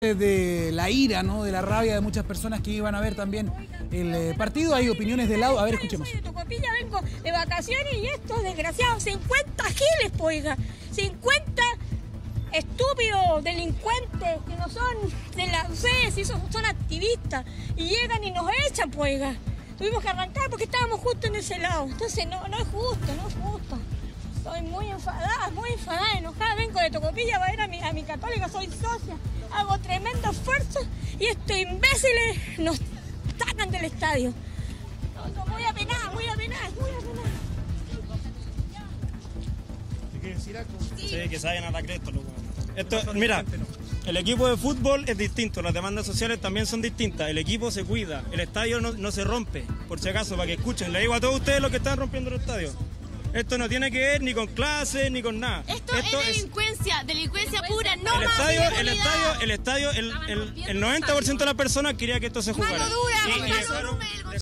de la ira, ¿no? De la rabia de muchas personas que iban a ver también el eh, partido. Hay opiniones de lado. A ver, escuchemos. Soy de Tocopilla, vengo de vacaciones y estos desgraciados, 50 giles, poiga. 50 estúpidos delincuentes que no son de la sé si son, son activistas y llegan y nos echan, poiga. Tuvimos que arrancar porque estábamos justo en ese lado. Entonces no, no es justo, no es justo. Estoy muy enfadada, muy enfadada, enojada. Vengo de Tocopilla a ver a católica, soy socia. Hago tremendo esfuerzo y estos imbéciles nos sacan del estadio. Muy apenada, muy apenada, muy apenada. Sí, que se vayan a la cresta, loco. Esto, mira, el equipo de fútbol es distinto, las demandas sociales también son distintas. El equipo se cuida, el estadio no, no se rompe, por si acaso, para que escuchen. Le digo a todos ustedes los que están rompiendo el estadio. Esto no tiene que ver ni con clases ni con nada. Esto, es delincuencia, delincuencia pura, no el más estadio, el estadio, el estadio, el, el, el 90% de las personas quería que esto se jugara. Mano dura, Y- mano dura,